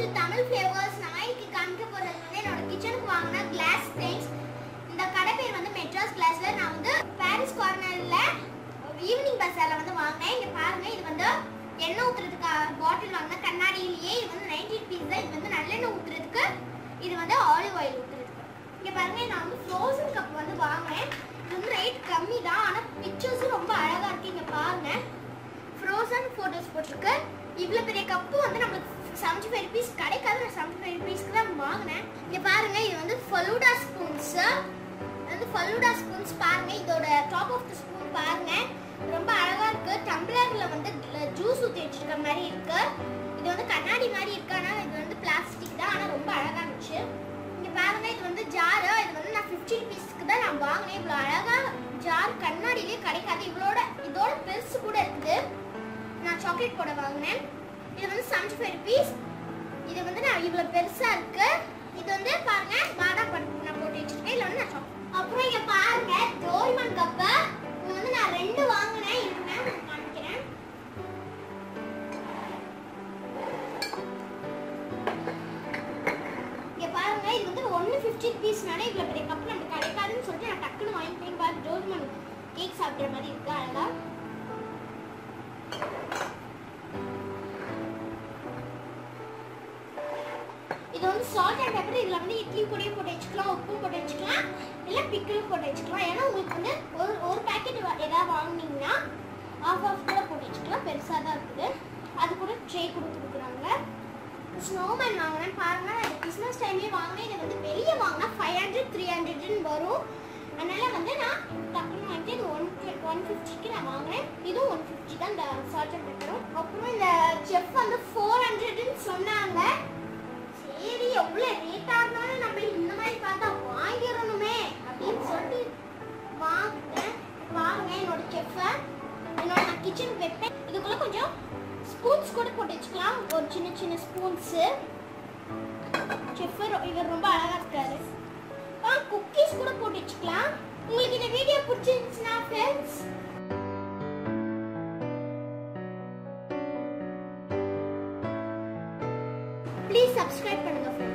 To Tamil flavours நான் இன்னைக்கு காமிக்க போறது வந்து என்னோட கிச்சனுக்கு வாங்கின கிளாஸ் திங்ஸ் இந்த கடை பேர் வந்து மெட்ராஸ் கிளாஸ்ல நான் வந்து பாரிஸ் கார்னர்ல ஈவினிங் பஸ்ஸால வந்து வாங்கினேன். இங்க பாருங்க இது வந்து எண்ணெய் ஊத்துறதுக்கு பாட்டில் வாங்கின கண்ணாடியிலேயே இது வந்து நைன்டி ருபீஸ் தான். இது வந்து நல்லெண்ணெய் ஊத்துறதுக்கு இது வந்து ஆலிவ் ஆயில் ஊத்துறதுக்கு. இங்க பாருங்க நான் வந்து ஃப்ரோசன் கப் வந்து வாங்கினேன். இது வந்து ரேட் கம்மி தான் ஆனா பிக்சர்ஸும் ரொம்ப அழகா இருக்கு. இங்க பாருங்க ஃப்ரோசன் ஃபோட்டோஸ் போட்டிருக்கு. இவ்வளோ பெரிய கப்பு வந்து நம்மளுக்கு செவன்டி ஃபைவ் ருபீஸ் கிடைக்காது. நான் செவன்டி ஃபைவ் ருபீஸ்க்கு தான் வாங்கினேன். இங்கே பாருங்க இது வந்து ஃபலூடா ஸ்பூன்ஸ் வந்து ஃபலூடா ஸ்பூன்ஸ் பாருங்க. இதோட டாப் ஆஃப் த ஸ்பூன் பாருங்க. ரொம்ப அழகா இருக்கு. டம்ளர்ல வந்து ஜூஸ் ஊற்றி வச்சிருக்க மாதிரி இருக்கு. இது வந்து கண்ணாடி மாதிரி இருக்கு. ஆனால் இது வந்து பிளாஸ்டிக் தான். ஆனால் ரொம்ப அழகா இருந்துச்சு. இங்கே பாருங்க இது வந்து ஜாரு இது வந்து நான் ஃபிஃப்டி ருபீஸ்க்கு தான் நான் வாங்கினேன். இவ்வளோ அழகா ஜார் கண்ணாடியிலே கிடைக்காது. இவ்வளோட இதோட பெருசு கூட இருக்குது. நான் சாக்லேட் போட வாங்கினேன். இது வந்து செவன்டி ஃபைவ் ருபீஸ் இது வந்து நான் இவ்வளோ பெருசாக இருக்கு. இது வந்து பாருங்க பாதாம் பருப்பு நான் போட்டு வச்சிருக்கேன் இல்லை வந்து நான் அப்புறம் இங்க பாருங்க டோரிமான் கப்பு இது வந்து நான் ரெண்டு வாங்கினேன். இருங்க நான் காமிக்கிறேன். இங்க பாருங்க இது வந்து ஒன்று ஃபிஃப்டி ருபீஸ்னால இவ்வளோ பெரிய கப் நமக்கு கிடைக்காதுன்னு சொல்லிட்டு நான் டக்குன்னு வாங்கிக்கிறேன் பாரு டோரிமான் கேக் சாப்பிட்ற மாதிரி இருக்கு அழகா. இது வந்து சால்ட் அண்ட் பெப்பர் இதில் வந்து இட்லி பொடியும் போட்டு வச்சுக்கலாம் உப்பும் போட்டு வச்சுக்கலாம் இல்லை பிக்கிளும் போட்டு வச்சுக்கலாம். ஏன்னா உங்களுக்கு வந்து ஒரு ஒரு பேக்கெட் எதாவது வாங்குனீங்கன்னா ஆஃப் ஆஃப் கூட போட்டு வச்சுக்கலாம். பெருசாக தான் இருக்குது. அது கூட ட்ரே கொடுத்துருக்குறாங்க ஸ்னோமேன் வாங்கினேன். பாருங்க நான் கிறிஸ்மஸ் டைம்லேயே வாங்கினேன். இது வந்து வெளியே வாங்கினா ஃபைவ் ஹண்ட்ரட் த்ரீ ஹண்ட்ரட்னு வரும். அதனால வந்து நான் டக்குன்னு வாங்கிட்டு இது ஒன் ஒன் ஃபிஃப்டிக்கு நான் வாங்கினேன். இதுவும் ஒன் ஃபிஃப்டி தான் இந்த சால்ட் அண்ட் பெப்பரும் அப்புறம் இந்த செஃப் வந்து ஃபோர் ஹண்ட்ரட்னு சொன்ன கிச்சன் வைப்பேன். இதுக்குள்ள கொஞ்சம் ஸ்பூன்ஸ் கூட போட்டு வச்சுக்கலாம். ஒரு சின்ன சின்ன ஸ்பூன்ஸு செஃப் இவர் ரொம்ப அழகா இருக்காரு. ஆ குக்கீஸ் கூட போட்டு வச்சுக்கலாம். உங்களுக்கு இந்த வீடியோ பிடிச்சிருந்துச்சுன்னா ஃப்ரெண்ட்ஸ் ப்ளீஸ் சப்ஸ்கிரைப் பண்ணுங்க